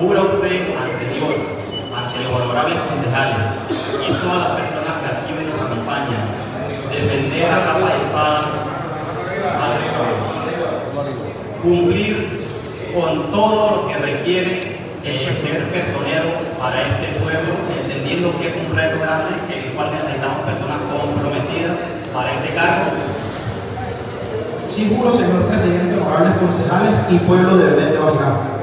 Jura usted ante Dios, ante los honorables concejales y todas las personas que aquí nos acompañan, defender a capa de espada cumplir con todo lo que requiere eh, ser personero para este pueblo, entendiendo que es un reto grande, en el cual necesitamos personas comprometidas para este cargo. Sí juro, señor presidente, honorables concejales y pueblo de Belén de Bajirá.